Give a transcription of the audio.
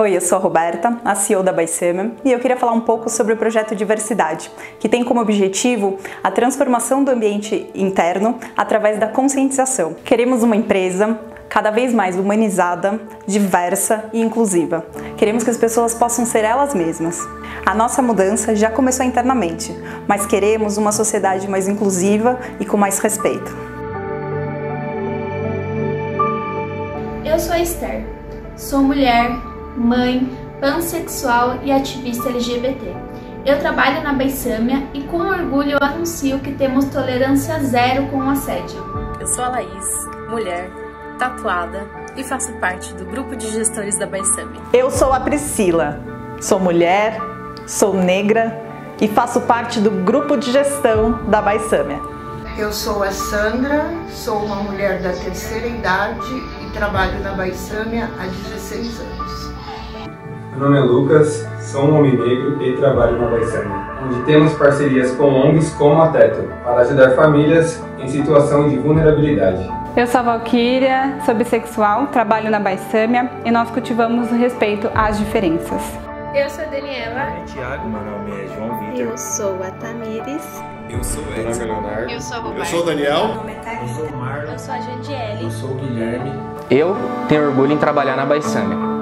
Oi, eu sou a Roberta, a CEO da Baisema, e eu queria falar um pouco sobre o projeto Diversidade, que tem como objetivo a transformação do ambiente interno através da conscientização. Queremos uma empresa cada vez mais humanizada, diversa e inclusiva. Queremos que as pessoas possam ser elas mesmas. A nossa mudança já começou internamente, mas queremos uma sociedade mais inclusiva e com mais respeito. Eu sou a Esther, sou mulher, mãe, pansexual e ativista LGBT. Eu trabalho na Beisâmia e com orgulho eu anuncio que temos tolerância zero com o assédio. Eu sou a Laís, mulher, tatuada e faço parte do grupo de gestores da Baisame. Eu sou a Priscila, sou mulher, sou negra e faço parte do grupo de gestão da Baisâmia. Eu sou a Sandra, sou uma mulher da terceira idade e trabalho na Baisâmia há 16 anos. Meu nome é Lucas, sou um homem negro e trabalho na Baisâmia, onde temos parcerias com ONGs como a Teto, para ajudar famílias em situação de vulnerabilidade. Eu sou a Valquíria, sou bissexual, trabalho na Baissâmia e nós cultivamos o respeito às diferenças. Eu sou a Daniela. Eu Thiago, meu nome é João Vitor. Eu sou a Tamires. Eu sou o Edson. Leonardo. Eu sou a Roberta. Eu sou o Daniel. Meu nome é Thaís. Eu sou o Marlon. Eu sou a Jandiele. Eu sou o Guilherme. Eu tenho orgulho em trabalhar na Baissâmia.